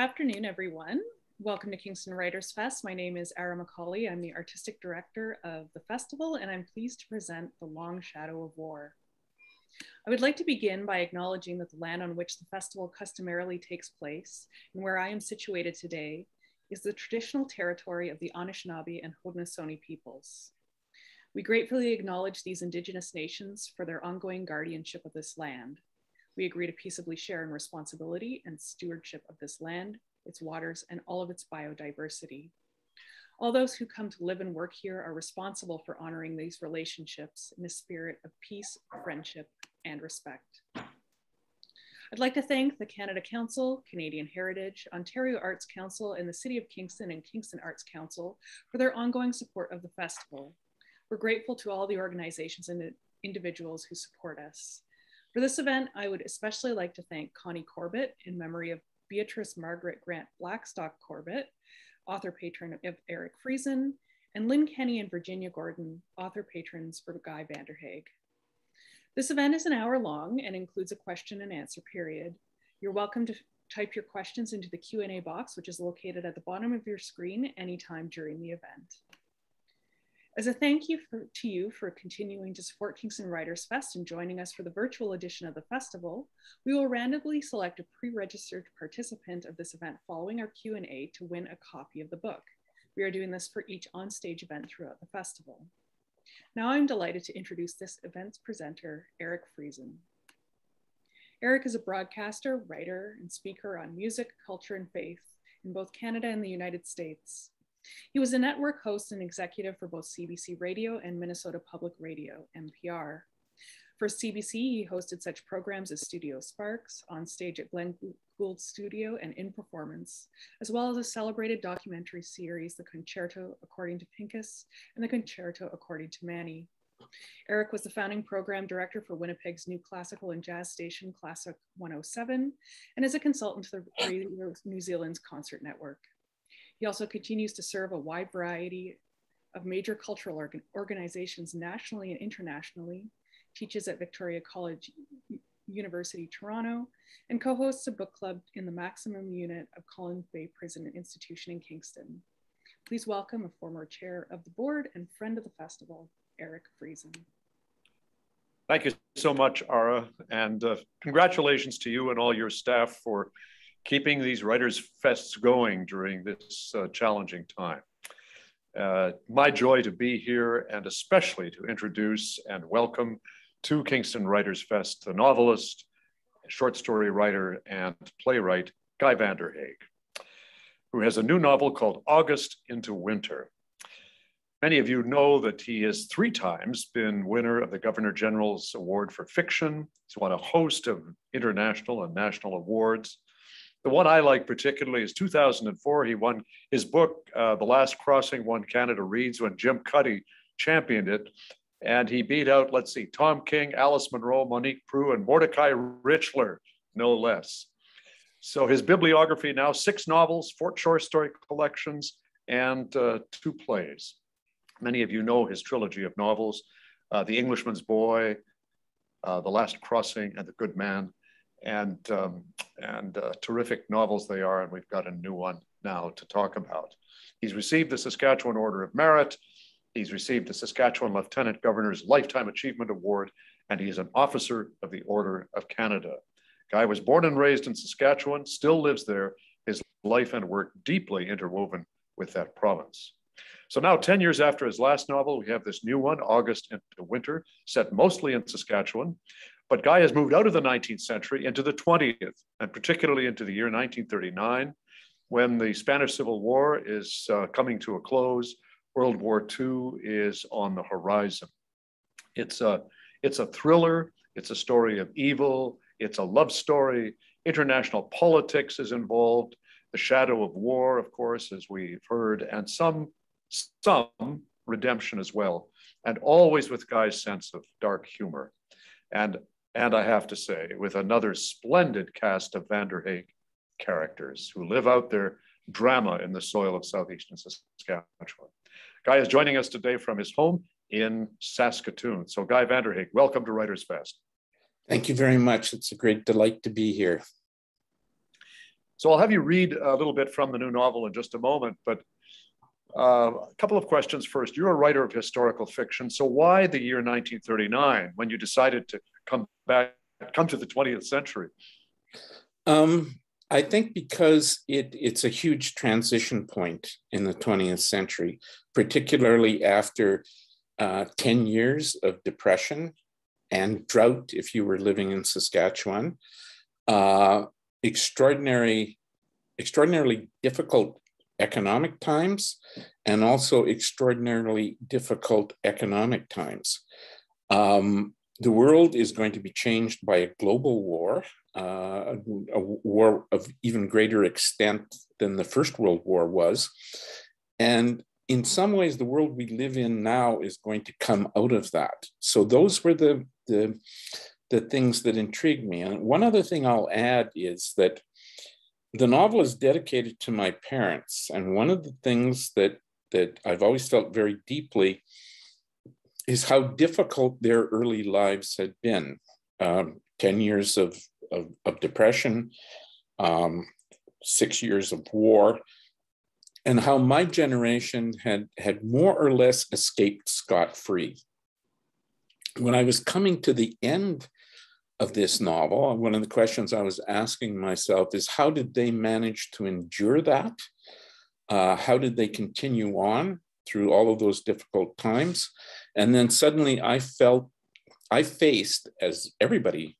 afternoon, everyone. Welcome to Kingston Writers Fest. My name is Ara McCauley. I'm the artistic director of the festival, and I'm pleased to present The Long Shadow of War. I would like to begin by acknowledging that the land on which the festival customarily takes place and where I am situated today is the traditional territory of the Anishinaabe and Haudenosaunee peoples. We gratefully acknowledge these Indigenous nations for their ongoing guardianship of this land. We agree to peaceably share in responsibility and stewardship of this land, its waters, and all of its biodiversity. All those who come to live and work here are responsible for honoring these relationships in a spirit of peace, friendship, and respect. I'd like to thank the Canada Council, Canadian Heritage, Ontario Arts Council, and the City of Kingston and Kingston Arts Council for their ongoing support of the festival. We're grateful to all the organizations and individuals who support us. For this event, I would especially like to thank Connie Corbett in memory of Beatrice Margaret Grant Blackstock Corbett, author patron of Eric Friesen, and Lynne Kenny and Virginia Gordon, author patrons for Guy Vanderhaeghe. This event is an hour long and includes a question and answer period. You're welcome to type your questions into the Q&A box, which is located at the bottom of your screen anytime during the event. As a thank you for, to you for continuing to support Kingston Writers Fest and joining us for the virtual edition of the festival, we will randomly select a pre-registered participant of this event following our Q&A to win a copy of the book. We are doing this for each onstage event throughout the festival. Now I'm delighted to introduce this event's presenter, Eric Friesen. Eric is a broadcaster, writer, and speaker on music, culture, and faith in both Canada and the United States. He was a network host and executive for both CBC Radio and Minnesota Public Radio, NPR. For CBC, he hosted such programs as Studio Sparks, On Stage at Glenn Gould Studio, and In Performance, as well as a celebrated documentary series, The Concerto According to Pinchas and The Concerto According to Manny. Eric was the founding program director for Winnipeg's new classical and jazz station, Classic 107, and is a consultant to the New Zealand's Concert Network. He also continues to serve a wide variety of major cultural organ organizations nationally and internationally, teaches at Victoria College University Toronto, and co-hosts a book club in the maximum unit of Collins Bay Prison Institution in Kingston. Please welcome a former chair of the board and friend of the festival, Eric Friesen. Thank you so much, Ara, and uh, congratulations to you and all your staff for keeping these writers' fests going during this uh, challenging time. Uh, my joy to be here and especially to introduce and welcome to Kingston Writers Fest the novelist, short story writer, and playwright Guy Vanderhaeghe, who has a new novel called August into Winter. Many of you know that he has three times been winner of the Governor General's Award for Fiction. He's won a host of international and national awards. The one I like particularly is 2004. He won his book, uh, The Last Crossing, won Canada Reads when Jim Cuddy championed it. And he beat out, let's see, Tom King, Alice Munro, Monique Proulx, and Mordecai Richler, no less. So his bibliography now six novels, four short story collections, and uh, two plays. Many of you know his trilogy of novels, uh, The Englishman's Boy, uh, The Last Crossing, and The Good Man and um, and uh, terrific novels they are. And we've got a new one now to talk about. He's received the Saskatchewan Order of Merit. He's received the Saskatchewan Lieutenant Governor's Lifetime Achievement Award, and he is an officer of the Order of Canada. Guy was born and raised in Saskatchewan, still lives there, his life and work deeply interwoven with that province. So now, 10 years after his last novel, we have this new one, August into Winter, set mostly in Saskatchewan. But Guy has moved out of the 19th century into the 20th, and particularly into the year 1939, when the Spanish Civil War is uh, coming to a close. World War II is on the horizon. It's a, it's a thriller, it's a story of evil, it's a love story. International politics is involved, the shadow of war, of course, as we've heard, and some, some redemption as well, and always with Guy's sense of dark humor. And and I have to say, with another splendid cast of Vanderhaeghe characters who live out their drama in the soil of southeastern Saskatchewan. Guy is joining us today from his home in Saskatoon. So, Guy Vanderhaeghe, welcome to Writers Fest. Thank you very much. It's a great delight to be here. So I'll have you read a little bit from the new novel in just a moment, but uh, a couple of questions first. You're a writer of historical fiction, so why the year 1939 when you decided to come back, come to the 20th century? Um, I think because it, it's a huge transition point in the 20th century, particularly after uh, 10 years of depression and drought if you were living in Saskatchewan, uh, extraordinary, extraordinarily difficult economic times and also extraordinarily difficult economic times. Um, the world is going to be changed by a global war, uh, a war of even greater extent than the First World War was. And in some ways, the world we live in now is going to come out of that. So those were the, the, the things that intrigued me. And one other thing I'll add is that the novel is dedicated to my parents. And one of the things that, that I've always felt very deeply is how difficult their early lives had been. Um, 10 years of, of, of depression, um, six years of war, and how my generation had, had more or less escaped scot free. When I was coming to the end of this novel, one of the questions I was asking myself is how did they manage to endure that? Uh, how did they continue on through all of those difficult times? And then suddenly I felt, I faced, as everybody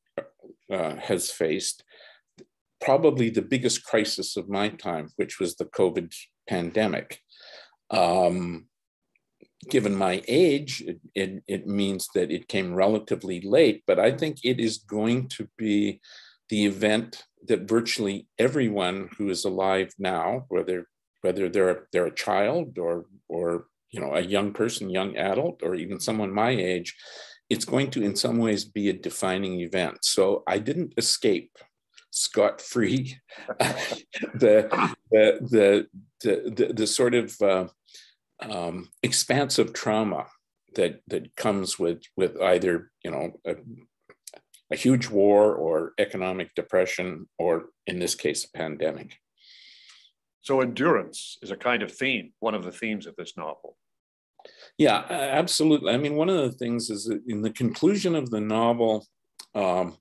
uh, has faced, probably the biggest crisis of my time, which was the COVID pandemic. Um, given my age, it, it, it, means that it came relatively late, but I think it is going to be the event that virtually everyone who is alive now, whether whether they're they're a child or or you know a young person, young adult, or even someone my age, it's going to in some ways be a defining event. So I didn't escape scot free the, the, the the sort of uh, um, expansive trauma that that comes with with either you know a, a huge war or economic depression or in this case a pandemic. So endurance is a kind of theme, one of the themes of this novel. Yeah, absolutely. I mean, one of the things is that in the conclusion of the novel, um,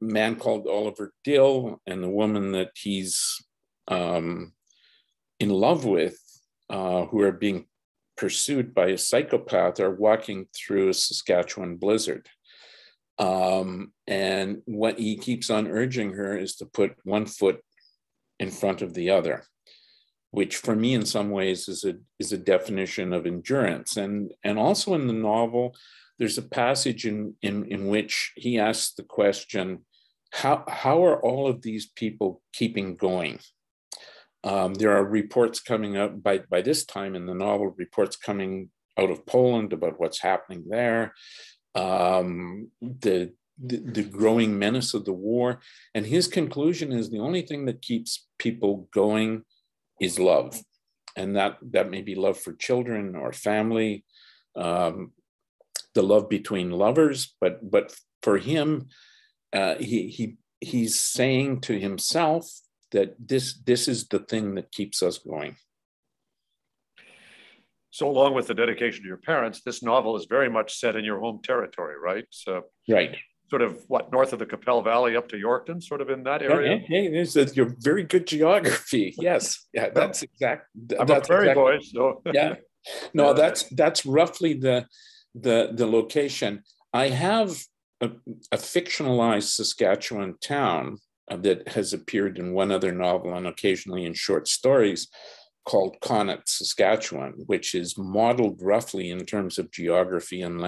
man called Oliver Dill and the woman that he's um, in love with uh, who are being pursued by a psychopath are walking through a Saskatchewan blizzard. Um, and what he keeps on urging her is to put one foot in front of the other, which for me in some ways is a, is a definition of endurance. And, and also in the novel, there's a passage in, in, in which he asks the question, how, how are all of these people keeping going? Um, there are reports coming up by, by this time in the novel, reports coming out of Poland about what's happening there, um, the, the, the growing menace of the war. And his conclusion is the only thing that keeps people going is love. And that, that may be love for children or family, um, the love between lovers. But, but for him, uh, he, he, he's saying to himself that this this is the thing that keeps us going. So, along with the dedication to your parents, this novel is very much set in your home territory, right? So, right. Sort of what north of the Qu'Appelle Valley up to Yorkton, sort of in that area. Hey, hey, you're very good geography. Yes, yeah, that's exact. I'm that's a prairie exactly, boy, so yeah. No, that's that's roughly the the the location. I have a, a fictionalized Saskatchewan town that has appeared in one other novel and occasionally in short stories called Connaught, Saskatchewan, which is modeled roughly in terms of geography and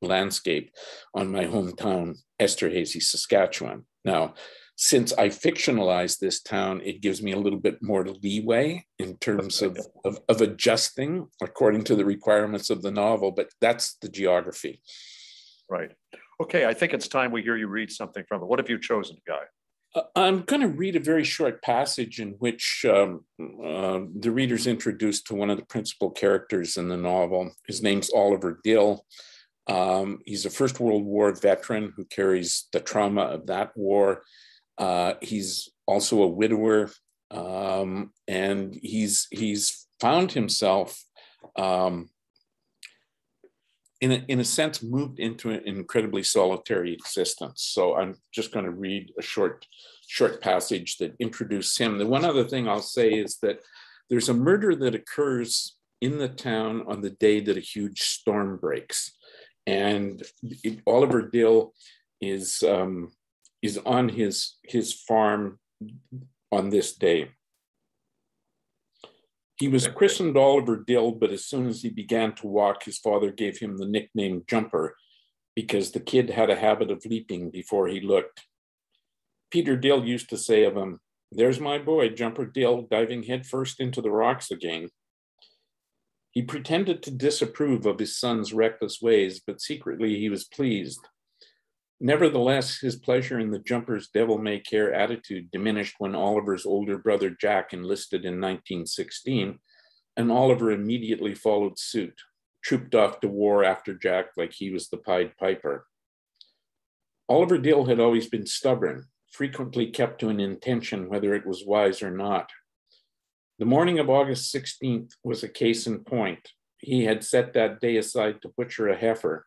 landscape on my hometown, Esterhazy, Saskatchewan. Now, since I fictionalized this town, it gives me a little bit more leeway in terms of, of, of, adjusting according to the requirements of the novel, but that's the geography. Right. Okay, I think it's time we hear you read something from it. What have you chosen, Guy? Uh, I'm going to read a very short passage in which um, uh, the reader's introduced to one of the principal characters in the novel. His name's Oliver Dill. Um, he's a First World War veteran who carries the trauma of that war Uh, he's also a widower, um, and he's he's found himself um, in a, in a sense moved into an incredibly solitary existence. So I'm just going to read a short short passage that introduces him. The one other thing I'll say is that there's a murder that occurs in the town on the day that a huge storm breaks, and Oliver Dill is um, is on his his farm on this day. He was christened Oliver Dill, but as soon as he began to walk, his father gave him the nickname Jumper because the kid had a habit of leaping before he looked. Peter Dill used to say of him, There's my boy, Jumper Dill, diving headfirst into the rocks again. He pretended to disapprove of his son's reckless ways, but secretly he was pleased. Nevertheless, his pleasure in the jumper's devil may care attitude diminished when Oliver's older brother Jack enlisted in 1916, and Oliver immediately followed suit, trooped off to war after Jack like he was the Pied Piper. Oliver Dill had always been stubborn, frequently kept to an intention whether it was wise or not. The morning of August 16th was a case in point. He had set that day aside to butcher a heifer.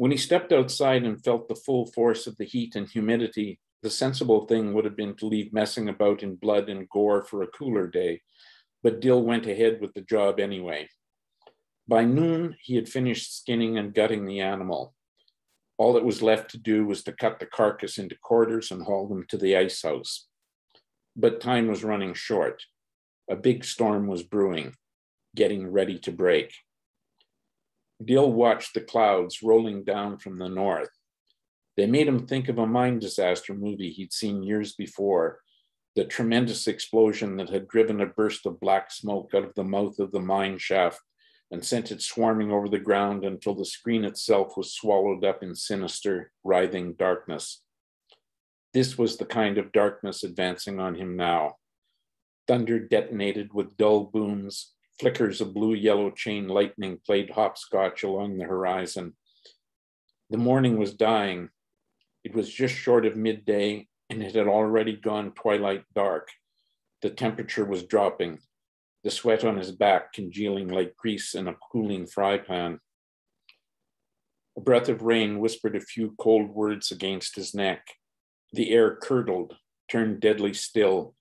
When he stepped outside and felt the full force of the heat and humidity, the sensible thing would have been to leave messing about in blood and gore for a cooler day, but Dill went ahead with the job anyway. By noon, he had finished skinning and gutting the animal. All that was left to do was to cut the carcass into quarters and haul them to the ice house. But time was running short. A big storm was brewing, getting ready to break. Dill watched the clouds rolling down from the north. They made him think of a mine disaster movie he'd seen years before, the tremendous explosion that had driven a burst of black smoke out of the mouth of the mine shaft and sent it swarming over the ground until the screen itself was swallowed up in sinister, writhing darkness. This was the kind of darkness advancing on him now. Thunder detonated with dull booms. Flickers of blue yellow chain lightning played hopscotch along the horizon. The morning was dying. It was just short of midday and it had already gone twilight dark. The temperature was dropping, the sweat on his back congealing like grease in a cooling fry pan. A breath of rain whispered a few cold words against his neck. The air curdled, turned deadly still,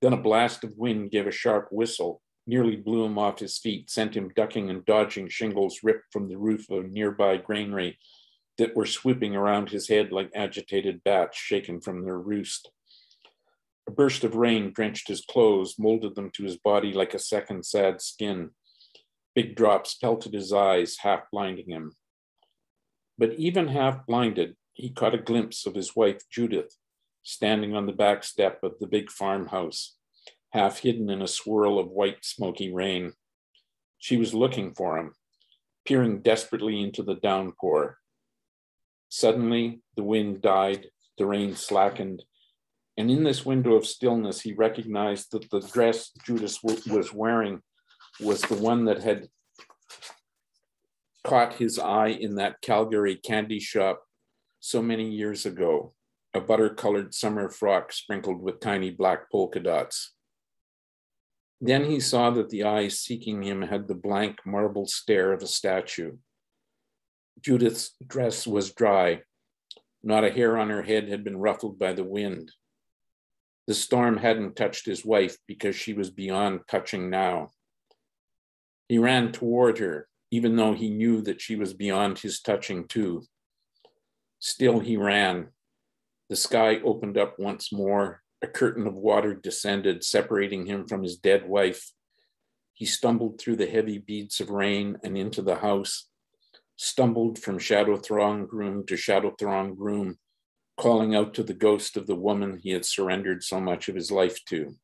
then a blast of wind gave a sharp whistle, nearly blew him off his feet, sent him ducking and dodging shingles ripped from the roof of a nearby granary that were swooping around his head like agitated bats shaken from their roost. A burst of rain drenched his clothes, molded them to his body like a second sad skin. Big drops pelted his eyes, half blinding him. But even half blinded, he caught a glimpse of his wife, Judith, standing on the back step of the big farmhouse, half hidden in a swirl of white, smoky rain. She was looking for him, peering desperately into the downpour. Suddenly, the wind died, the rain slackened, and in this window of stillness, he recognized that the dress Judith was wearing was the one that had caught his eye in that Calgary candy shop so many years ago a butter-colored summer frock sprinkled with tiny black polka dots. Then he saw that the eyes seeking him had the blank marble stare of a statue. Judith's dress was dry. Not a hair on her head had been ruffled by the wind. The storm hadn't touched his wife because she was beyond touching now. He ran toward her, even though he knew that she was beyond his touching too. Still, he ran, the sky opened up once more. A curtain of water descended, separating him from his dead wife. He stumbled through the heavy beads of rain and into the house, stumbled from shadow thronged room to shadow thronged room, calling out to the ghost of the woman he had surrendered so much of his life to.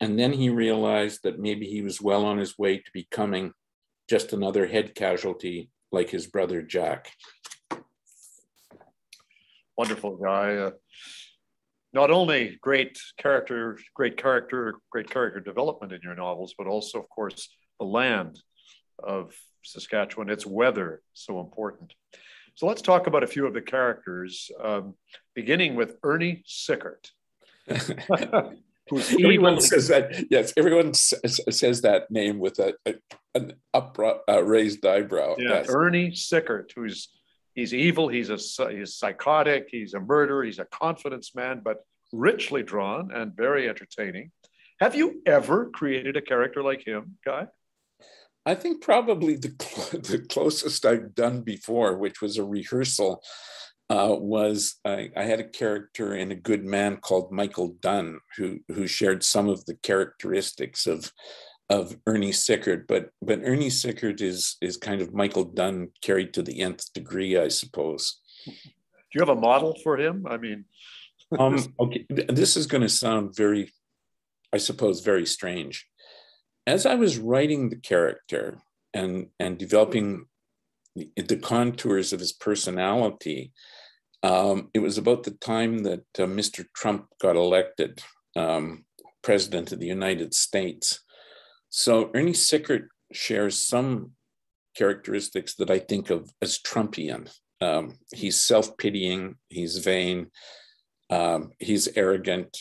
And then he realized that maybe he was well on his way to becoming just another head casualty like his brother Jack wonderful guy. Uh, not only great character, great character, great character development in your novels, but also, of course, the land of Saskatchewan, its weather, so important. So let's talk about a few of the characters, um, beginning with Ernie Sickert. who's everyone says that. Yes, everyone says, says that name with a, a an up uh, eyebrow. Yeah, yes. Ernie Sickert, who's he's evil. He's a he's psychotic. He's a murderer. He's a confidence man, but richly drawn and very entertaining. Have you ever created a character like him, Guy? I think probably the, the closest I've done before, which was a rehearsal, uh, was I, I, had a character in A Good Man called Michael Dunn, who who shared some of the characteristics of of Ernie Sickert, but but Ernie Sickert is is kind of Michael Dunn carried to the nth degree, I suppose. Do you have a model for him? I mean, um, okay, this is going to sound very, I suppose, very strange as I was writing the character and, and developing the, the contours of his personality, um, it was about the time that uh, Mr. Trump got elected um, president of the United States. So Ernie Sickert shares some characteristics that I think of as Trumpian. Um, he's self pitying, he's vain, um, he's arrogant,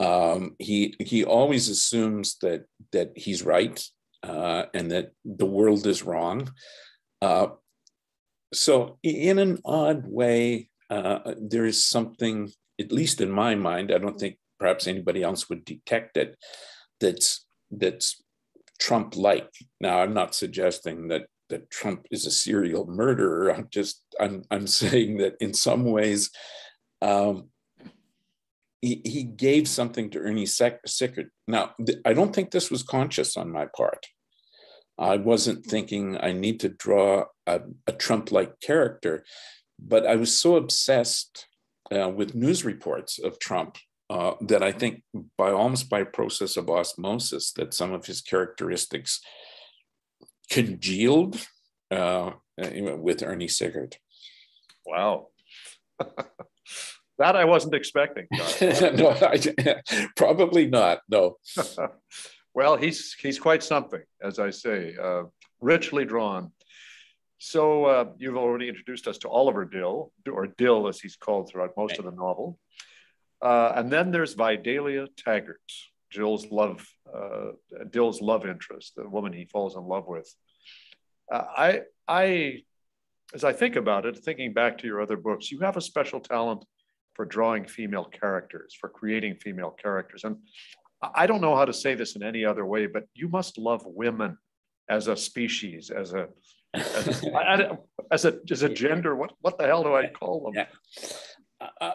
um, he he always assumes that that he's right uh, and that the world is wrong. Uh, so in an odd way, uh, there is something, at least in my mind, I don't think perhaps anybody else would detect it. That's that's Trump-like. Now, I'm not suggesting that that Trump is a serial murderer. I'm just I'm I'm saying that in some ways. Um, he, he gave something to Ernie Sickert. Now, I don't think this was conscious on my part. I wasn't thinking I need to draw a, a Trump like character, but I was so obsessed uh, with news reports of Trump uh, that I think by almost by process of osmosis that some of his characteristics congealed uh, with Ernie Sickert. Wow. That I wasn't expecting. no, I, probably not. No. well, he's he's quite something, as I say, uh, richly drawn. So uh, you've already introduced us to Oliver Dill, or Dill as he's called throughout most of the novel. Uh, and then there's Vidalia Taggart, Jill's love, uh, Dill's love interest, the woman he falls in love with. Uh, I, I, as I think about it, thinking back to your other books, you have a special talent for drawing female characters, for creating female characters. And I don't know how to say this in any other way, but you must love women as a species, as a as a, as a, as a gender. What what the hell do I call them? Yeah.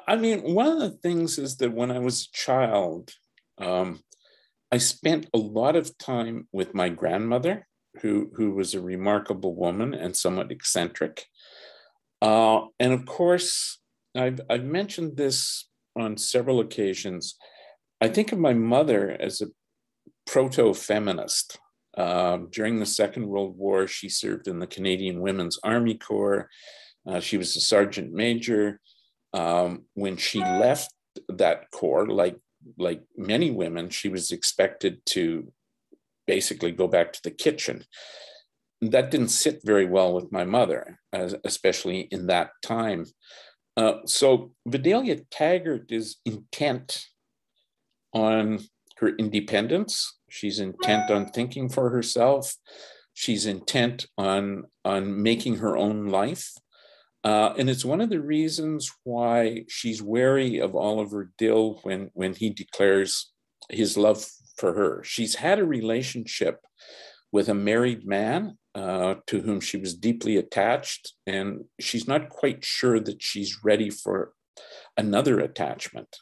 I mean, one of the things is that when I was a child, um, I spent a lot of time with my grandmother, who who was a remarkable woman and somewhat eccentric. Uh, and of course, I've, I've mentioned this on several occasions. I think of my mother as a proto feminist. Um, during the Second World War, she served in the Canadian Women's Army Corps. Uh, she was a sergeant major. Um, when she left that corps, like like many women, she was expected to basically go back to the kitchen. That didn't sit very well with my mother, especially in that time. Uh, so Vidalia Taggart is intent on her independence. She's intent on thinking for herself. She's intent on, on making her own life. Uh, and it's one of the reasons why she's wary of Oliver Dill when, when he declares his love for her. She's had a relationship with a married man uh, to whom she was deeply attached, and she's not quite sure that she's ready for another attachment.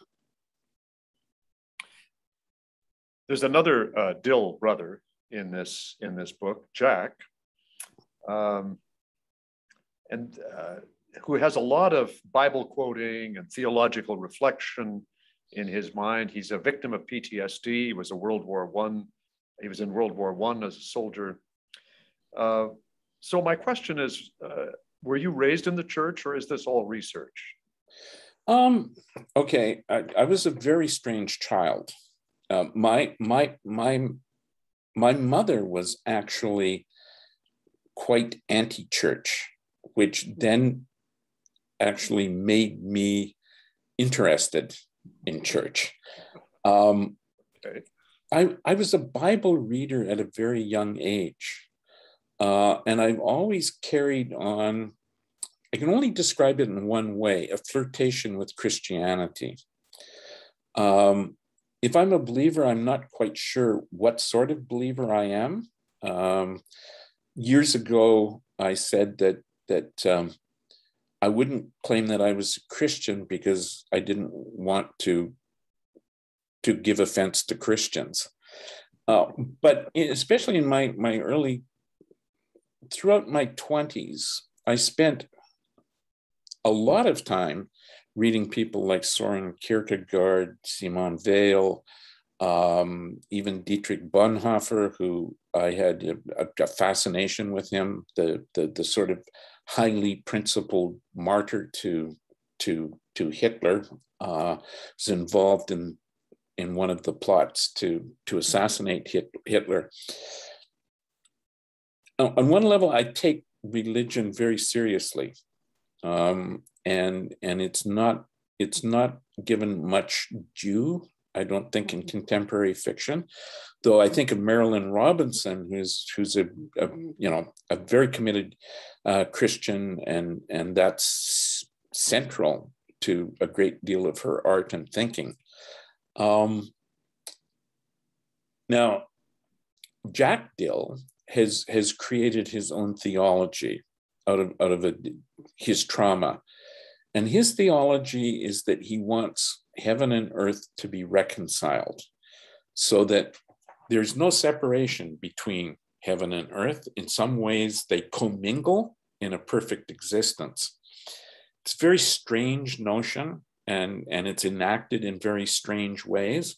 There's another uh, Dill brother in this in this book, Jack, um, and uh, who has a lot of Bible quoting and theological reflection in his mind. He's a victim of PTSD. He was a World War One he was in World War One as a soldier. Uh, so my question is, uh, were you raised in the church or is this all research? Um, okay, I, I was a very strange child. Uh, my my my my mother was actually quite anti-church, which then actually made me interested in church. Um, okay. I, I was a Bible reader at a very young age. Uh, and I've always carried on, I can only describe it in one way a flirtation with Christianity. Um, if I'm a believer, I'm not quite sure what sort of believer I am. Um, years ago, I said that that um, I wouldn't claim that I was a Christian because I didn't want to to give offense to Christians. Uh, but especially in my my early throughout my 20s, I spent a lot of time reading people like Soren Kierkegaard, Simone Weil, um, even Dietrich Bonhoeffer, who I had a, a, fascination with him, the, the, the sort of highly principled martyr to, to, to Hitler, uh, was involved in, in one of the plots to, to assassinate Hitler. On one level, I take religion very seriously. Um, and and it's not it's not given much due I don't think in contemporary fiction, though I think of Marilynne Robinson, who's who's a, a you know a very committed uh, Christian, and and that's central to a great deal of her art and thinking. Um, now, Jack Dill has has created his own theology out of out of a, his trauma, and his theology is that he wants heaven and earth to be reconciled so that there's no separation between heaven and earth. In some ways, they commingle in a perfect existence. It's a very strange notion and, and it's enacted in very strange ways,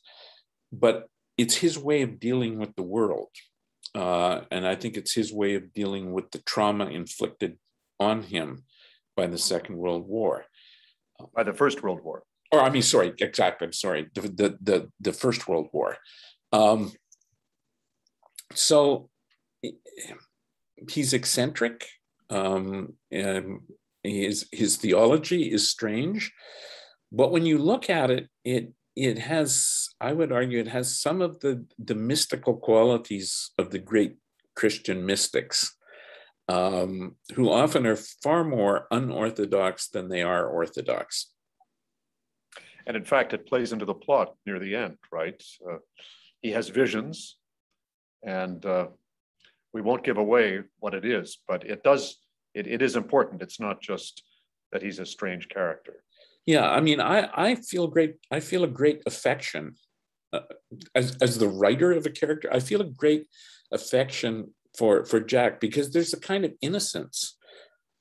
but it's his way of dealing with the world. Uh, and I think it's his way of dealing with the trauma inflicted on him by the Second World War. By the First World War or I mean, sorry, exactly. I'm sorry, the the the, the First World War. Um, so he's eccentric. Um, his his theology is strange, but when you look at it, it it has, I would argue, it has some of the the mystical qualities of the great Christian mystics, um, who often are far more unorthodox than they are orthodox. And in fact, it plays into the plot near the end, right? Uh, he has visions, and uh, we won't give away what it is, but it does, it, it is important. It's not just that he's a strange character. Yeah, I mean, I, I feel great, I feel a great affection uh, as, as the writer of a character. I feel a great affection for, for Jack because there's a kind of innocence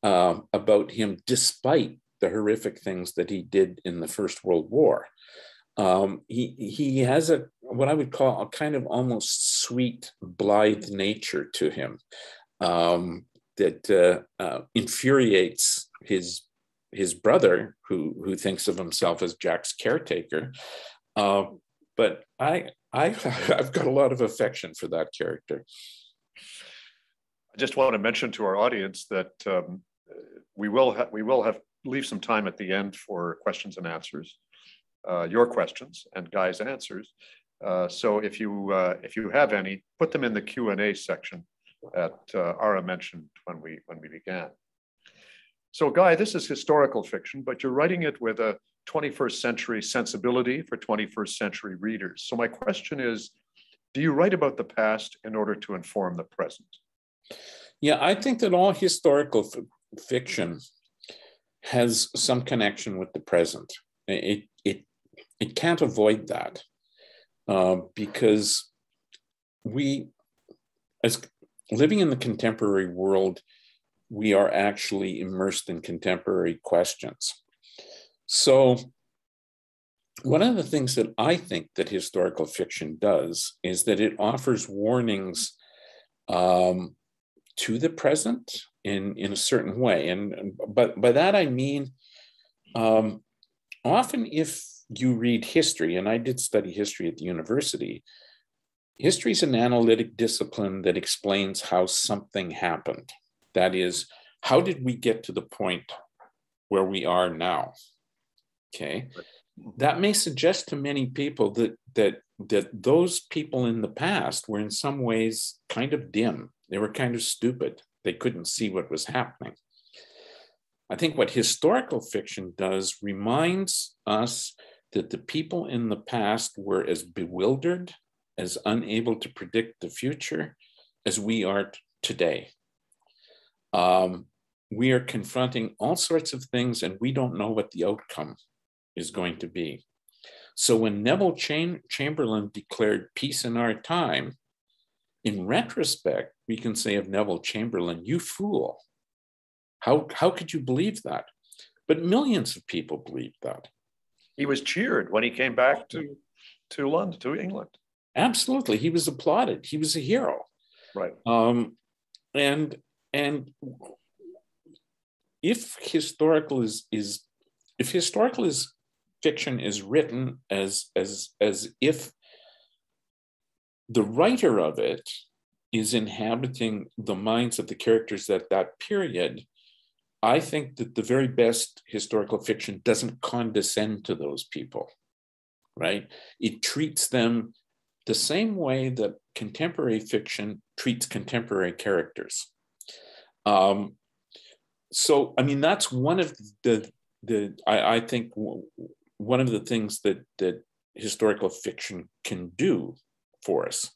uh, about him despite the horrific things that he did in the First World War. Um, he he has a what I would call a kind of almost sweet, blithe nature to him um, that uh, uh, infuriates his his brother, who who thinks of himself as Jack's caretaker. Uh, but I I I've got a lot of affection for that character. I just want to mention to our audience that um, we will ha- we will have leave some time at the end for questions and answers, uh, your questions and Guy's answers. Uh, so if you uh, if you have any, put them in the Q and A section that uh, Ara mentioned when we when we began. So Guy, this is historical fiction, but you're writing it with a 21st century sensibility for 21st century readers. So my question is, do you write about the past in order to inform the present? Yeah, I think that all historical fiction has some connection with the present. It, it, it can't avoid that uh, because we, as living in the contemporary world, we are actually immersed in contemporary questions. So one of the things that I think that historical fiction does is that it offers warnings um, to the present in in a certain way and but by that i mean um, often if you read history and i did study history at the university history is an analytic discipline that explains how something happened that is how did we get to the point where we are now. Okay. That may suggest to many people that that that those people in the past were in some ways kind of dim. They were kind of stupid. They couldn't see what was happening. I think what historical fiction does reminds us that the people in the past were as bewildered, as unable to predict the future as we are today. Um, we are confronting all sorts of things and we don't know what the outcome is going to be. So when Neville Chamberlain declared peace in our time, in retrospect, we can say of Neville Chamberlain, you fool. How, how could you believe that? But millions of people believed that. He was cheered when he came back to, to London, to England. Absolutely. He was applauded. He was a hero. Right. Um, and and if historical is is if historical is fiction is written as as as if the writer of it is inhabiting the minds of the characters at that period i think that the very best historical fiction doesn't condescend to those people right? It treats them the same way that contemporary fiction treats contemporary characters. Um, so i mean that's one of the the I, I think one of the things that that historical fiction can do for us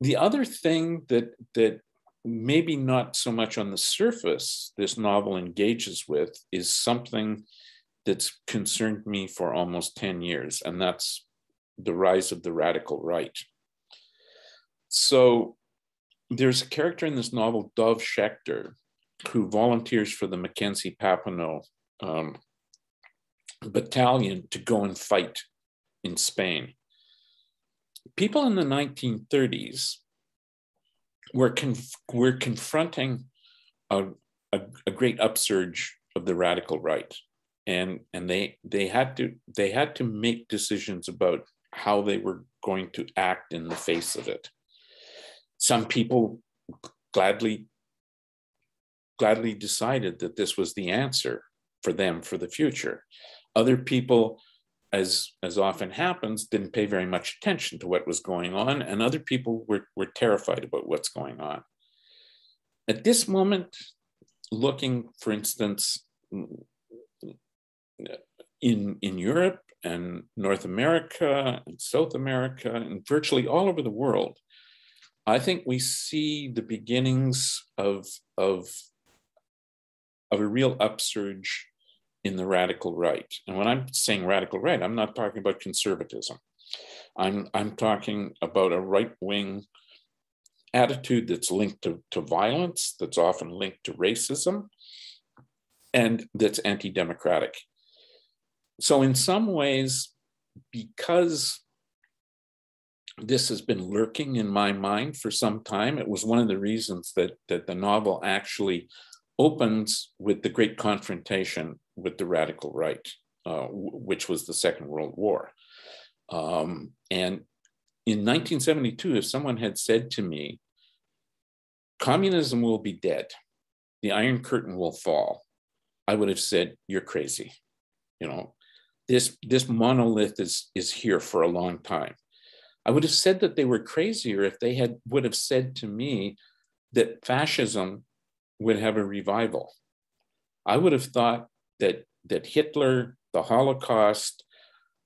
the other thing that that maybe not so much on the surface this novel engages with is something that's concerned me for almost 10 years and that's the rise of the radical right so there's a character in this novel, Dove Schechter, who volunteers for the Mackenzie Papineau um, battalion to go and fight in Spain. People in the 1930s were, conf- were confronting a, a, a great upsurge of the radical right. And, and they, they, had to, they had to make decisions about how they were going to act in the face of it. Some people gladly gladly decided that this was the answer for them for the future. Other people, as as often happens, didn't pay very much attention to what was going on, and other people were, were terrified about what's going on. At this moment, looking, for instance, in, in Europe and North America and South America and virtually all over the world, I think we see the beginnings of, of, of a real upsurge in the radical right. And when I'm saying radical right, I'm not talking about conservatism. I'm, I'm talking about a right wing attitude that's linked to, to violence, that's often linked to racism, and that's anti democratic. So, in some ways, because this has been lurking in my mind for some time. It was one of the reasons that, that the novel actually opens with the great confrontation with the radical right, uh, which was the Second World War. Um, and in 1972, if someone had said to me, communism will be dead, the Iron Curtain will fall, I would have said, you're crazy. You know, this, this monolith is, is here for a long time. I would have said that they were crazier if they had would have said to me that fascism would have a revival. I would have thought that that Hitler, the Holocaust,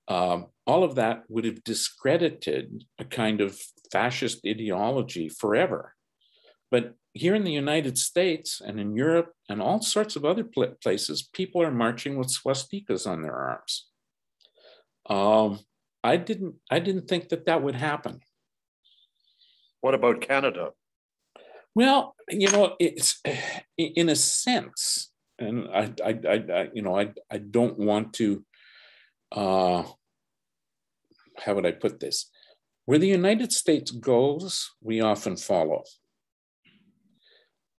um, all of that would have discredited a kind of fascist ideology forever. But here in the United States and in Europe and all sorts of other places, people are marching with swastikas on their arms. Um, I didn't I didn't think that that would happen. What about Canada? Well, you know, it's in a sense, and I, I, I, I you know, I, I don't want to. Uh, how would I put this? Where the United States goes, we often follow.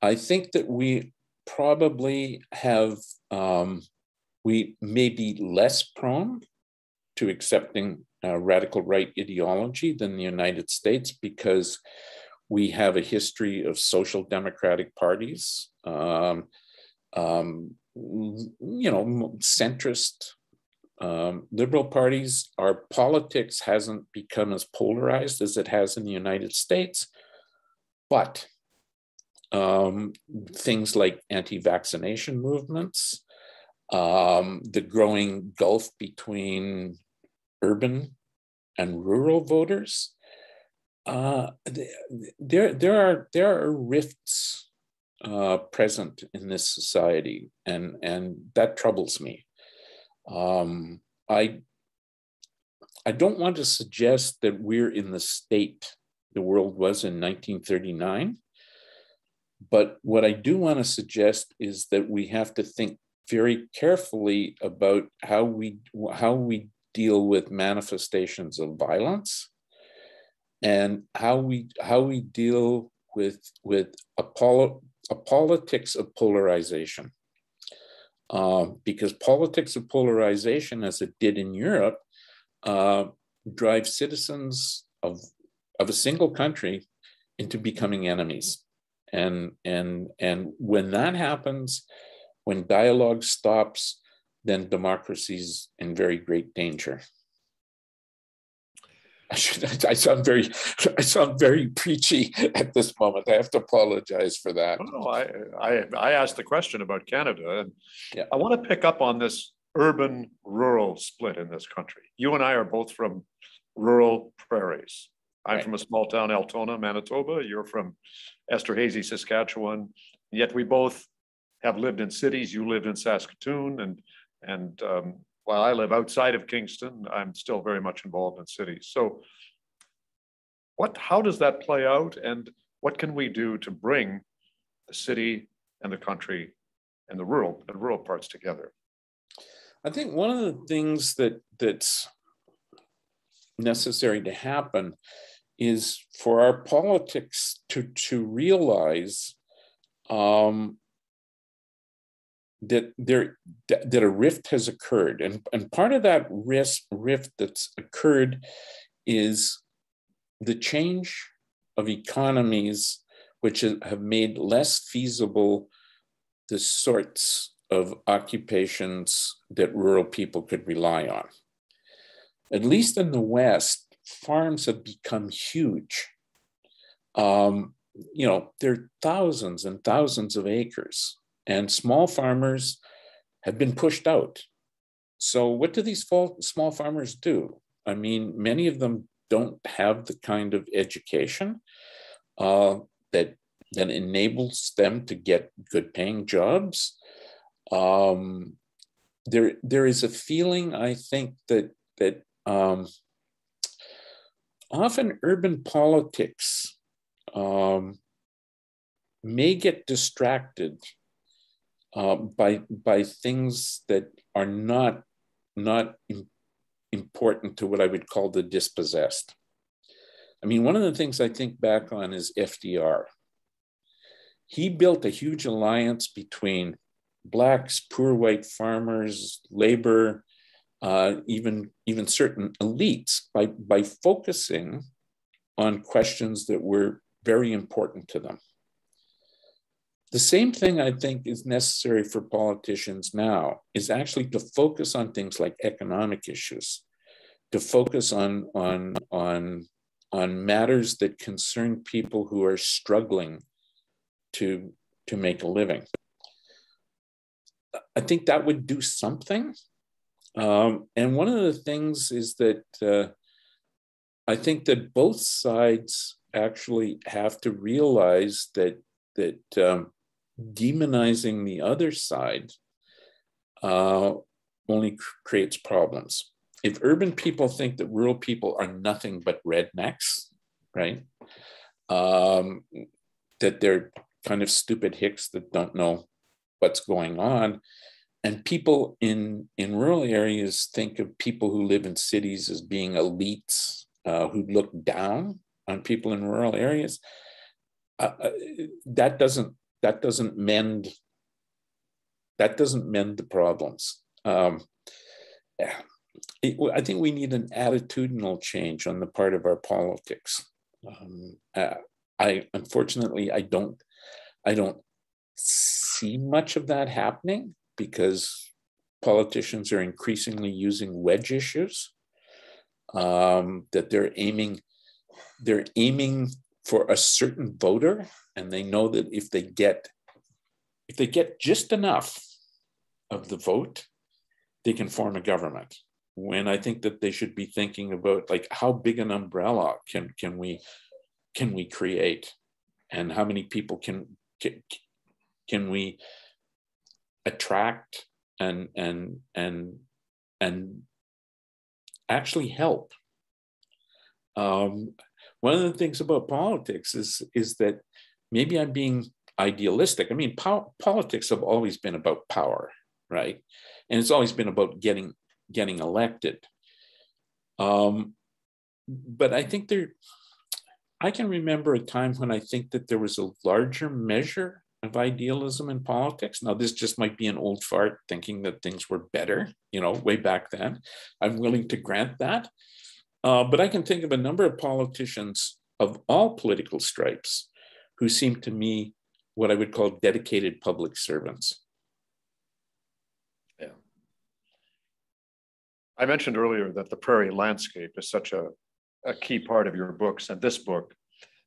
I think that we probably have, um, we may be less prone to accepting uh, radical right ideology than the United States because we have a history of social democratic parties. Um, um, you know, centrist um, liberal parties. Our politics hasn't become as polarized as it has in the United States, but um, things like anti-vaccination movements, um, the growing gulf between urban and rural voters. Uh, there, there are there are rifts uh, present in this society, and and that troubles me. Um, I I don't want to suggest that we're in the state the world was in 1939, but what I do want to suggest is that we have to think very carefully about how we how we deal with manifestations of violence and how we how we deal with with a, poli- a politics of polarization. Uh, because politics of polarization as it did in europe uh, drive citizens of of a single country into becoming enemies. And and and when that happens when dialogue stops then democracy's in very great danger I, should, I sound very, I sound very preachy at this moment. I have to apologize for that. No, I, I, I asked the question about Canada, and yeah. I want to pick up on this urban-rural split in this country. You and I are both from rural prairies. I'm right. from a small town, Altona, Manitoba. You're from Esterhazy, Saskatchewan. Yet we both have lived in cities. You lived in Saskatoon, and and um, while I live outside of Kingston, I'm still very much involved in cities. So what, how does that play out and what can we do to bring the city and the country and the rural and rural parts together? I think one of the things that that's necessary to happen is for our politics to to realize um, that there that a rift has occurred. And, and part of that risk rift that's occurred is the change of economies which have made less feasible the sorts of occupations that rural people could rely on. At least in the west farms have become huge. Um, you know there are thousands and thousands of acres and small farmers have been pushed out. So, what do these small farmers do? I mean, many of them don't have the kind of education uh, that that enables them to get good paying jobs. Um, there, there is a feeling, I think, that that um, often urban politics um, may get distracted uh, by by things that are not not important to what I would call the dispossessed. I mean, one of the things I think back on is FDR. He built a huge alliance between blacks, poor white farmers, labor, uh, even even certain elites by by focusing on questions that were very important to them. The same thing I think is necessary for politicians now is actually to focus on things like economic issues, to focus on, on, on, on matters that concern people who are struggling to, to make a living. I think that would do something. Um, and one of the things is that uh, I think that both sides actually have to realize that that um, demonizing the other side uh, only creates problems. If urban people think that rural people are nothing but rednecks, right? Um, that they're kind of stupid hicks that don't know what's going on. And people in, in rural areas think of people who live in cities as being elites uh, who look down on people in rural areas. Uh, uh that doesn't that doesn't mend that doesn't mend the problems. Um, it, I think we need an attitudinal change on the part of our politics. Um, uh, I unfortunately I don't I don't see much of that happening because politicians are increasingly using wedge issues. Um, that they're aiming, they're aiming for a certain voter, and they know that if they get, if they get just enough of the vote, they can form a government. When I think that they should be thinking about like how big an umbrella can can we can we create, and how many people can can, can we attract and and and and actually help. Um, one of the things about politics is is that maybe I'm being idealistic. I mean, po- politics have always been about power, right? And it's always been about getting getting elected. Um, but I think there, I can remember a time when I think that there was a larger measure of idealism in politics. Now, this just might be an old fart thinking that things were better, you know, way back then. I'm willing to grant that. Uh, but I can think of a number of politicians of all political stripes who seem to me what I would call dedicated public servants. Yeah. I mentioned earlier that the prairie landscape is such a, a key part of your books and this book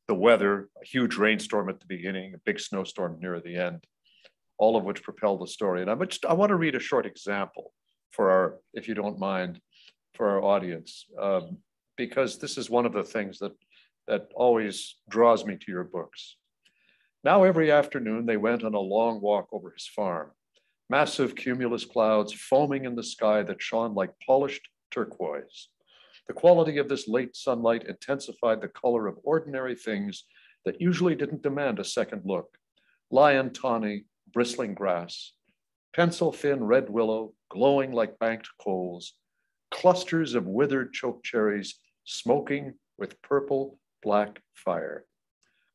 the weather, a huge rainstorm at the beginning, a big snowstorm near the end, all of which propel the story. And I, just, I want to read a short example for our, if you don't mind, for our audience, um, because this is one of the things that, that always draws me to your books. Now, every afternoon, they went on a long walk over his farm, massive cumulus clouds foaming in the sky that shone like polished turquoise. The quality of this late sunlight intensified the color of ordinary things that usually didn't demand a second look. Lion tawny, bristling grass, pencil thin red willow, glowing like banked coals, clusters of withered chokecherries smoking with purple black fire.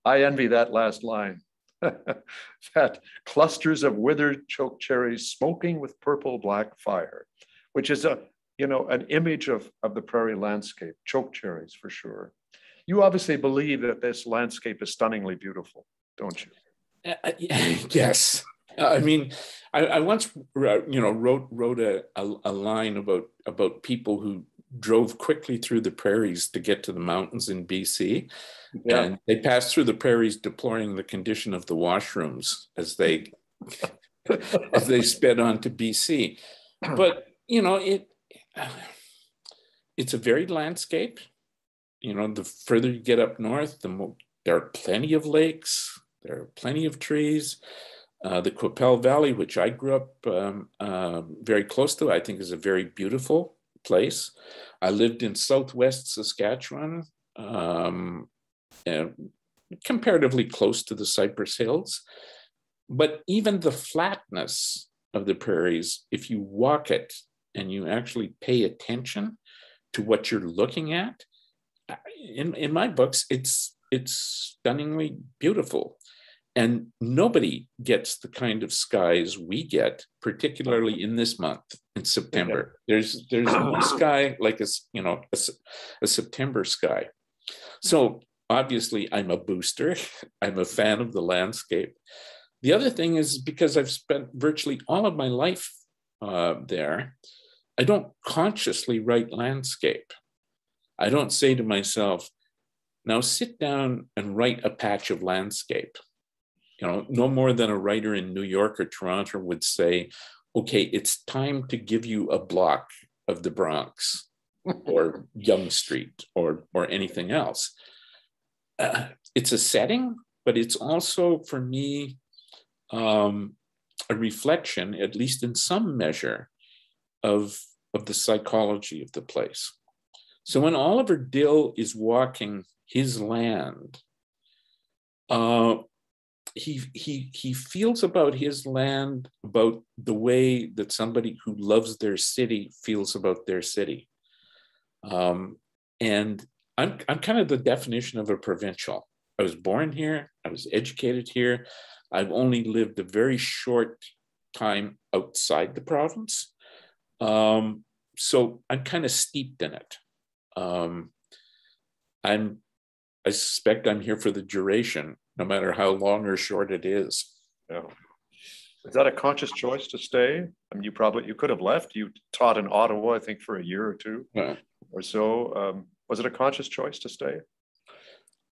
I envy that last line. that clusters of withered chokecherries smoking with purple black fire, which is a you know, an image of, of the prairie landscape, choke cherries for sure. You obviously believe that this landscape is stunningly beautiful, don't you? Uh, uh yes. I mean, I, I, once, you know, wrote wrote a, a, a, line about about people who drove quickly through the prairies to get to the mountains in BC, yeah. and they passed through the prairies deploring the condition of the washrooms as they as they sped on to BC. But you know, it it's a varied landscape. You know, the further you get up north, the more there are plenty of lakes, there are plenty of trees. Uh, the Qu'Appelle Valley, which I grew up um, uh, very close to, I think is a very beautiful place. I lived in southwest Saskatchewan, um, comparatively close to the Cypress Hills. But even the flatness of the prairies, if you walk it and you actually pay attention to what you're looking at, in, in my books, it's it's stunningly beautiful. And nobody gets the kind of skies we get, particularly in this month in September. Okay. There's there's no sky like a you know a, a September sky. So obviously, I'm a booster. I'm a fan of the landscape. The other thing is because I've spent virtually all of my life uh, there, I don't consciously write landscape. I don't say to myself, now sit down and write a patch of landscape. You know, no more than a writer in New York or Toronto would say, okay, it's time to give you a block of the Bronx or Yonge Street or, or anything else. Uh, it's a setting, but it's also for me um, a reflection, at least in some measure, of of the psychology of the place. So when Oliver Dill is walking his land, uh, he, he, he feels about his land about the way that somebody who loves their city feels about their city. Um, and I'm, I'm kind of the definition of a provincial. I was born here, I was educated here. I've only lived a very short time outside the province. Um, so I'm kind of steeped in it. Um, I'm, I suspect I'm here for the duration, no matter how long or short it is. Yeah. Is that a conscious choice to stay? I mean, you probably you could have left. You taught in Ottawa, I think, for a year or two yeah. or so. Um, was it a conscious choice to stay?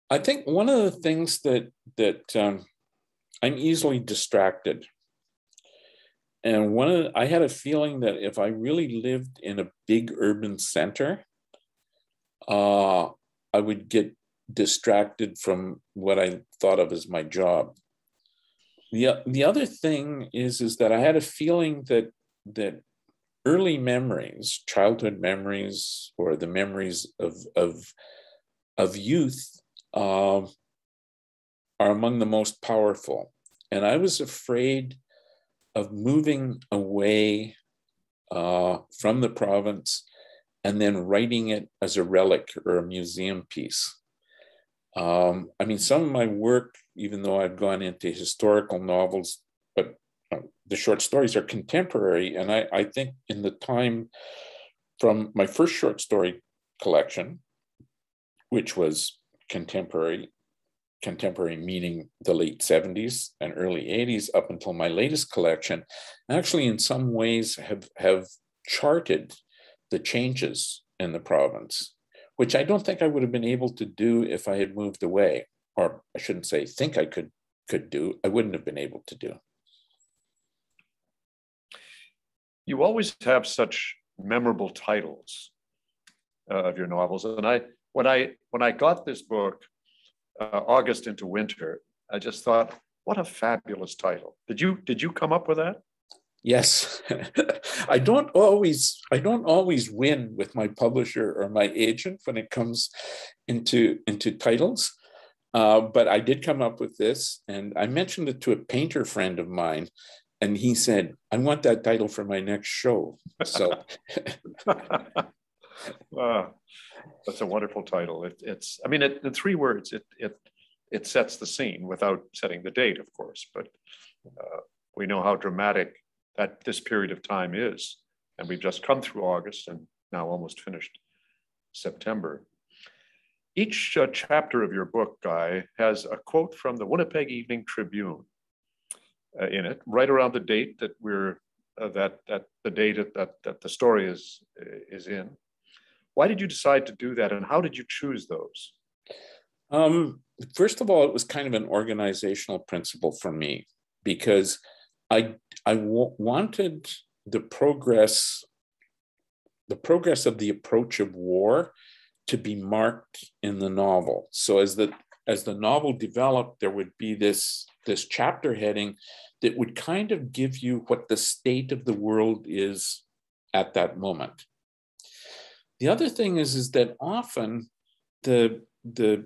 I think one of the things that that um, I'm easily distracted, and one of the, I had a feeling that if I really lived in a big urban center, uh, I would get distracted from what I thought of as my job. The, the other thing is, is that I had a feeling that that early memories, childhood memories, or the memories of, of, of youth uh, are among the most powerful. And I was afraid of moving away uh, from the province and then writing it as a relic or a museum piece. Um, I mean, some of my work, even though I've gone into historical novels, but the short stories are contemporary. And I, I think in the time from my first short story collection, which was contemporary, contemporary meaning the late 70s and early 80s up until my latest collection, actually in some ways have, have charted the changes in the province which I don't think I would have been able to do if I had moved away, or I shouldn't say think I could could do. I wouldn't have been able to do. You always have such memorable titles uh, of your novels, and I when I when I got this book, uh, August into Winter, I just thought, what a fabulous title! Did you did you come up with that? Yes, I don't always I don't always win with my publisher or my agent when it comes into into titles, uh, but I did come up with this, and I mentioned it to a painter friend of mine, and he said, "I want that title for my next show." So, wow, that's a wonderful title. It, it's I mean, it, in three words, it it it sets the scene without setting the date, of course, but. Uh, we know how dramatic that this period of time is. And we've just come through August and now almost finished September. Each uh, chapter of your book, Guy, has a quote from the Winnipeg Evening Tribune uh, in it, right around the date that we're uh, that that the date that that the story is is in. Why did you decide to do that, and how did you choose those? Um, first of all, it was kind of an organizational principle for me because I I w- wanted the progress the progress of the approach of war to be marked in the novel. So as the as the novel developed, there would be this this chapter heading that would kind of give you what the state of the world is at that moment. The other thing is, is that often the the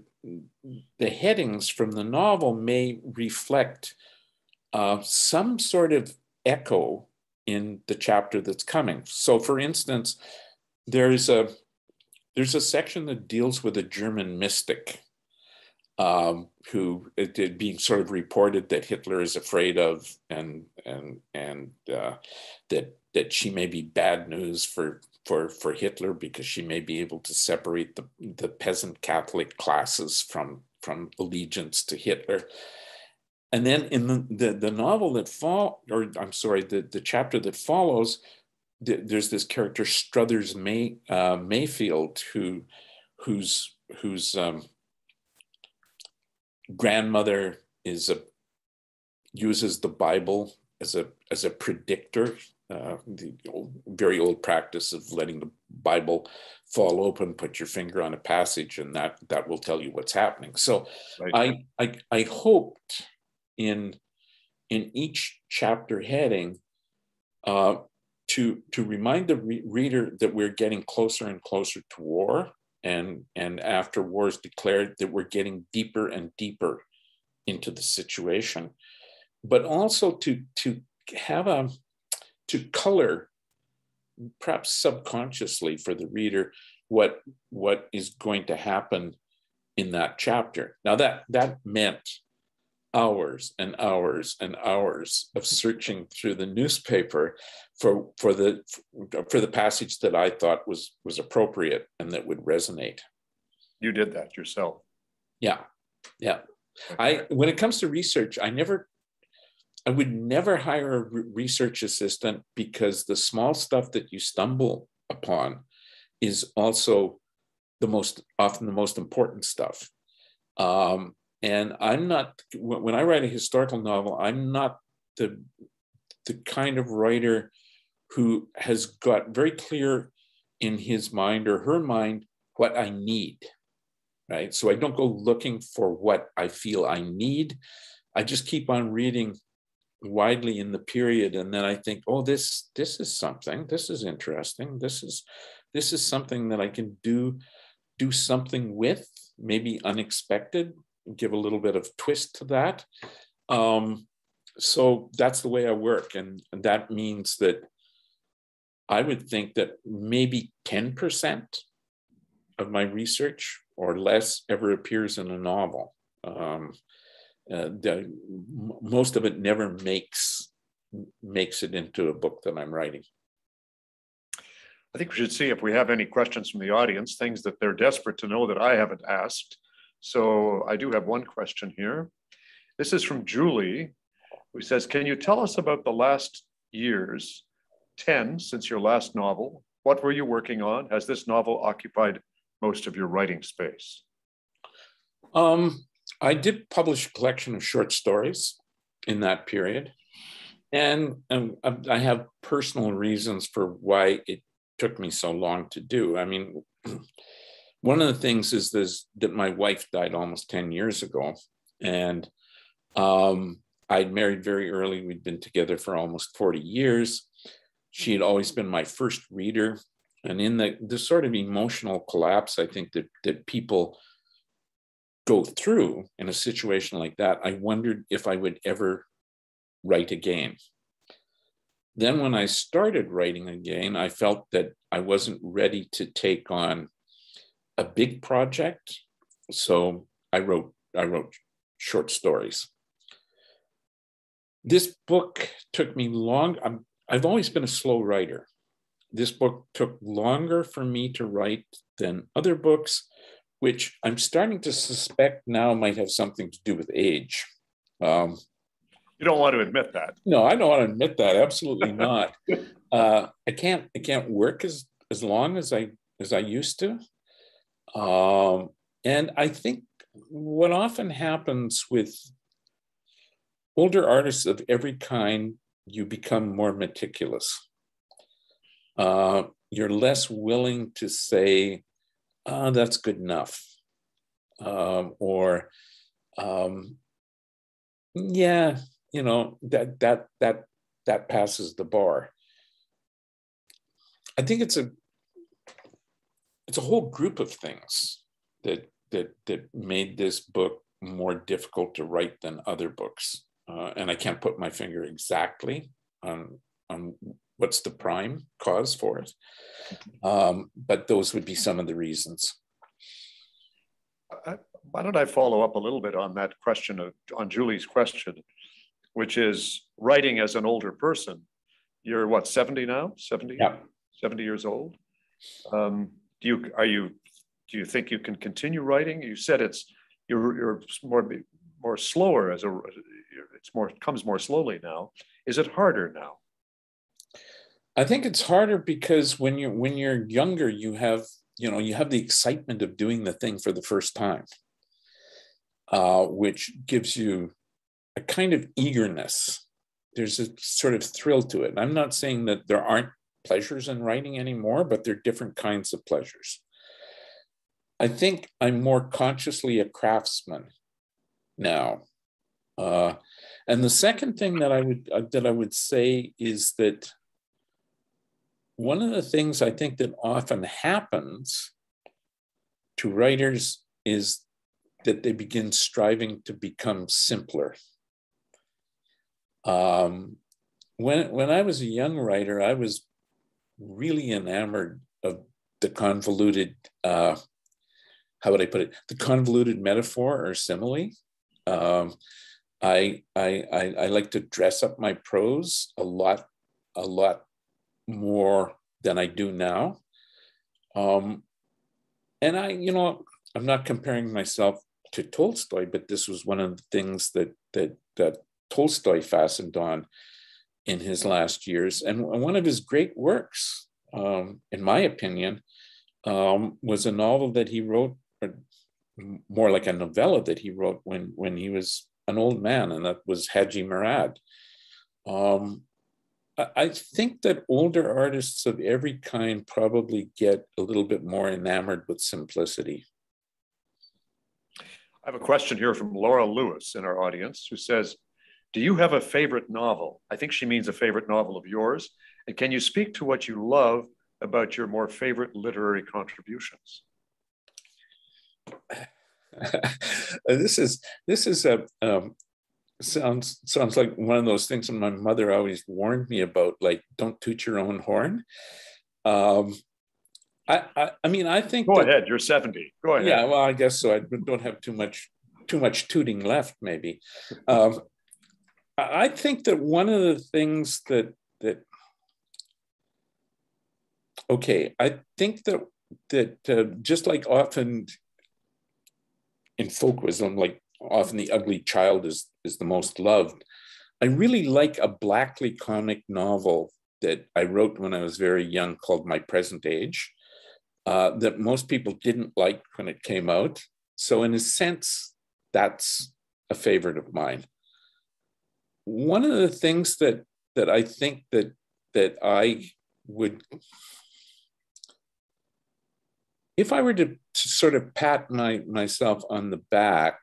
the headings from the novel may reflect uh, some sort of echo in the chapter that's coming. So, for instance, there's a there's a section that deals with a German mystic um, who it, it, being sort of reported that Hitler is afraid of, and and and uh, that that she may be bad news for for for Hitler because she may be able to separate the the peasant Catholic classes from from allegiance to Hitler and then in the, the, the novel that fall, or I'm sorry, the, the chapter that follows, the, there's this character Struthers May, uh, Mayfield who whose whose um, grandmother is a uses the Bible as a as a predictor. Uh, the old, very old practice of letting the Bible fall open, put your finger on a passage, and that that will tell you what's happening. So, right. I, I I hoped in in each chapter heading uh, to to remind the re- reader that we're getting closer and closer to war, and and after war is declared, that we're getting deeper and deeper into the situation, but also to to have a to color, perhaps subconsciously for the reader, what what is going to happen in that chapter. Now that that meant hours and hours and hours of searching through the newspaper for for the for the passage that I thought was was appropriate and that would resonate. You did that yourself. Yeah, yeah. I when it comes to research, I never I would never hire a research assistant because the small stuff that you stumble upon is also the most often the most important stuff. Um, and I'm not when I write a historical novel, I'm not the the kind of writer who has got very clear in his mind or her mind what I need. Right. So I don't go looking for what I feel I need. I just keep on reading widely in the period and then i think oh this this is something this is interesting this is this is something that i can do do something with maybe unexpected give a little bit of twist to that um, so that's the way i work and, that means that i would think that maybe 10% of my research or less ever appears in a novel um, uh, the, most of it never makes makes it into a book that I'm writing. I think we should see if we have any questions from the audience, things that they're desperate to know that I haven't asked. So I do have one question here. This is from Julie, who says, Can you tell us about the last years, 10 since your last novel? What were you working on? Has this novel occupied most of your writing space? Um, I did publish a collection of short stories in that period. And um, I have personal reasons for why it took me so long to do. I mean, one of the things is this, that my wife died almost 10 years ago. And um, I'd married very early. We'd been together for almost 40 years. She had always been my first reader. And in the, the sort of emotional collapse, I think that, that people go through in a situation like that, I wondered if I would ever write again. Then, when I started writing again, I felt that I wasn't ready to take on a big project. So I wrote, I wrote short stories. This book took me long. I'm, I've always been a slow writer. This book took longer for me to write than other books which I'm starting to suspect now might have something to do with age. Um, you don't want to admit that. No, I don't want to admit that. Absolutely not. uh, I can't. I can't work as as long as I as I used to. Um, and I think what often happens with older artists of every kind, you become more meticulous. Uh, you're less willing to say, oh, that's good enough. Um, or, um, yeah, you know, that, that, that, that passes the bar. I think it's a, it's a whole group of things that, that, that made this book more difficult to write than other books. Uh, and I can't put my finger exactly on, on what's the prime cause for it. Um, but those would be some of the reasons. Why don't I follow up a little bit on that question of, on Julie's question, which is writing as an older person. You're what, 70 now? 70? Yeah. 70 years old. Um, do you are you do you think you can continue writing? You said it's you're you're more more slower as a it's more it comes more slowly now. Is it harder now? I think it's harder because when you're when you're younger, you have you know you have the excitement of doing the thing for the first time, uh, which gives you a kind of eagerness. There's a sort of thrill to it. I'm not saying that there aren't pleasures in writing anymore, but they're different kinds of pleasures. I think I'm more consciously a craftsman now. Uh, and the second thing that I would uh, that I would say is that one of the things I think that often happens to writers is that they begin striving to become simpler. Um, when, when I was a young writer, I was really enamored of the convoluted, uh, how would I put it, the convoluted metaphor or simile. Um, I, I, I, I like to dress up my prose a lot, a lot more than I do now. Um, and I, you know, I'm not comparing myself to Tolstoy, but this was one of the things that that that Tolstoy fastened on in his last years. And one of his great works, um, in my opinion, um, was a novel that he wrote, or more like a novella that he wrote when, when he was an old man, and that was Haji Murad. Um, I think that older artists of every kind probably get a little bit more enamored with simplicity. I have a question here from Laura Lewis in our audience who says, do you have a favorite novel? I think she means a favorite novel of yours. And can you speak to what you love about your more favorite literary contributions? this is this is a um, sounds sounds like one of those things that my mother always warned me about, like don't toot your own horn. Um, I, I, I mean, I think. Go that, ahead. You're 70. Go ahead. Yeah. Well, I guess so. I don't have too much too much tooting left, maybe. Um, I think that one of the things that that okay, I think that that uh, just like often in folk wisdom, like often the ugly child is is the most loved. I really like a Blackley comic novel that I wrote when I was very young called My Present Age, uh, that most people didn't like when it came out. So in a sense, that's a favorite of mine one of the things that that I think that that I would if I were to, to sort of pat my myself on the back,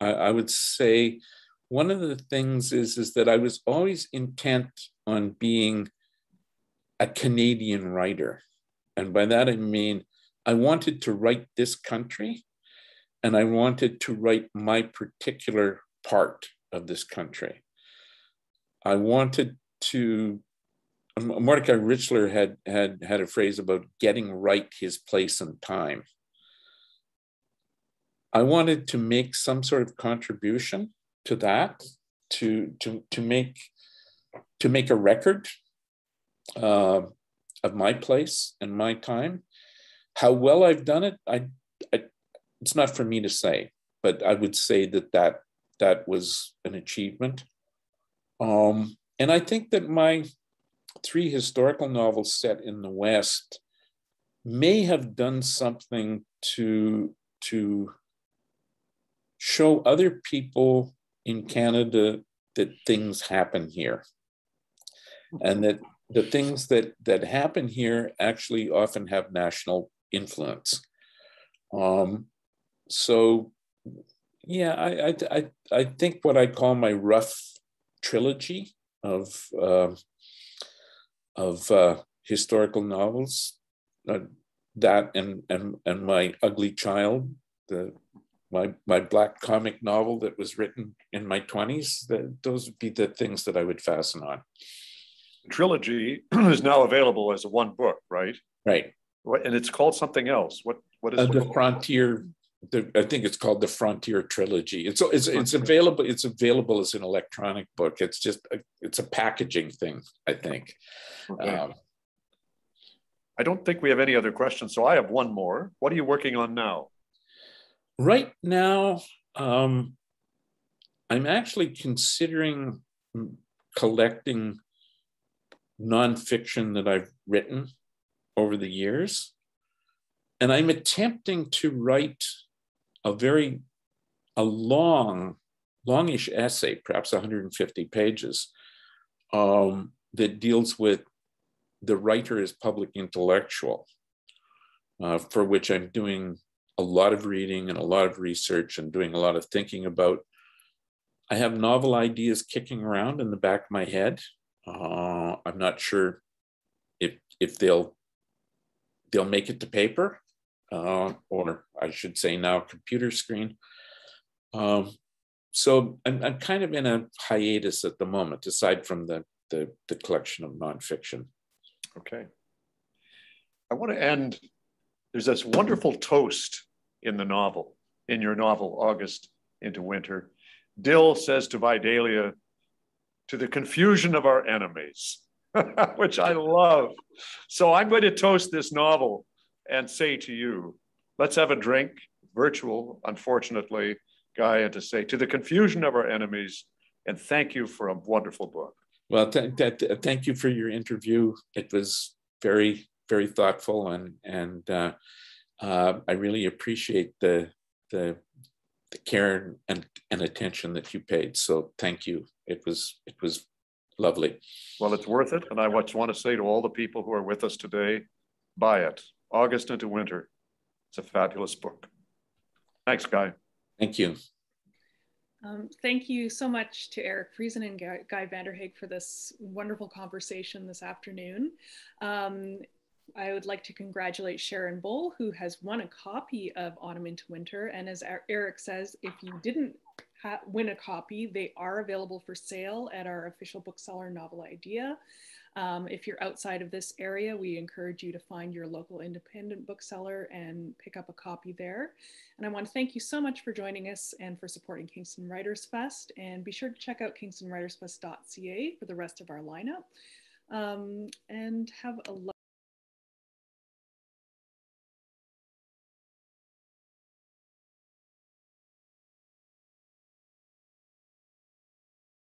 I, I would say one of the things is is that I was always intent on being a Canadian writer. And by that I mean I wanted to write this country and I wanted to write my particular part of this country. I wanted to. Mordecai Richler had had had a phrase about getting right his place and time. I wanted to make some sort of contribution to that, to to to make to make a record uh, of my place and my time. How well I've done it, I, I, it's not for me to say, but I would say that that that was an achievement. Um, and I think that my three historical novels set in the West may have done something to, to show other people in Canada that things happen here. And that the things that, that happen here actually often have national influence. Um, so yeah, I, I, I, I think what I call my rough trilogy of uh, of uh, historical novels. Uh, that and and and my ugly child, the my my black comic novel that was written in my twenties. Those would be the things that I would fasten on. Trilogy is now available as a one book, right? Right. And it's called something else. What what is uh, the Frontier the, I think it's called the Frontier Trilogy. It's it's it's available. It's available as an electronic book. It's just a, it's a packaging thing. I think. Okay. Um, I don't think we have any other questions, so I have one more. What are you working on now? Right now, um, I'm actually considering collecting nonfiction that I've written over the years. And I'm attempting to write a very a long, longish essay, perhaps 150 pages, um, that deals with the writer as public intellectual, uh, for which I'm doing a lot of reading and a lot of research and doing a lot of thinking about. I have novel ideas kicking around in the back of my head. Uh, I'm not sure if if they'll they'll make it to paper uh, or I should say now computer screen. Um, so I'm, I'm kind of in a hiatus at the moment, aside from the, the, the collection of nonfiction. Okay. I want to end, there's this wonderful toast in the novel, in your novel, August into Winter. Dill says to Vidalia, to the confusion of our enemies, which I love. So I'm going to toast this novel and say to you, let's have a drink, virtual, unfortunately, Guy, and to say, to the confusion of our enemies, And thank you for a wonderful book. Well, th th thank you for your interview. It was very, very thoughtful, and and uh, uh, I really appreciate the the the care and, and attention that you paid. So thank you. It was it was lovely. Well, it's worth it. And I just want to say to all the people who are with us today, buy it. August into Winter. It's a fabulous book. Thanks, Guy. Thank you. Um, thank you so much to Eric Friesen and Guy, Guy Vanderhaeghe for this wonderful conversation this afternoon. Um, I would like to congratulate Sharon Bull, who has won a copy of Autumn into Winter. And as Eric says, if you didn't win a copy, they are available for sale at our official bookseller, Novel Idea. Um, if you're outside of this area, we encourage you to find your local independent bookseller and pick up a copy there. And I want to thank you so much for joining us and for supporting Kingston Writers Fest. And be sure to check out kingstonwritersfest.ca for the rest of our lineup. Um, and have a